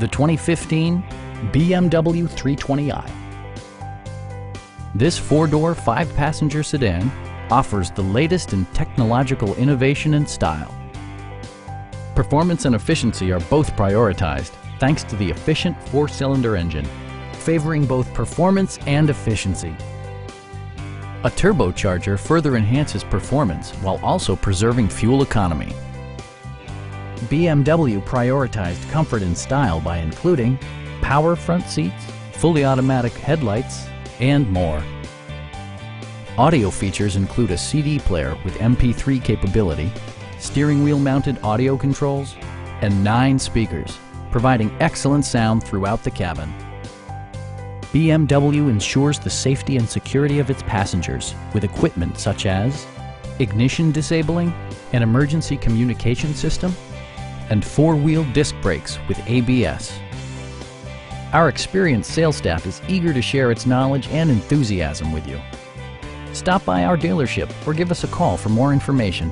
the 2015 BMW 320i. This four-door, five-passenger sedan offers the latest in technological innovation and style. Performance and efficiency are both prioritized thanks to the efficient four-cylinder engine, favoring both performance and efficiency. A turbocharger further enhances performance while also preserving fuel economy. BMW prioritized comfort and style by including power front seats, fully automatic headlights, and more. Audio features include a CD player with MP3 capability, steering wheel mounted audio controls, and nine speakers, providing excellent sound throughout the cabin. BMW ensures the safety and security of its passengers with equipment such as ignition disabling, an emergency communication system, and four-wheel disc brakes with ABS. Our experienced sales staff is eager to share its knowledge and enthusiasm with you. Stop by our dealership or give us a call for more information.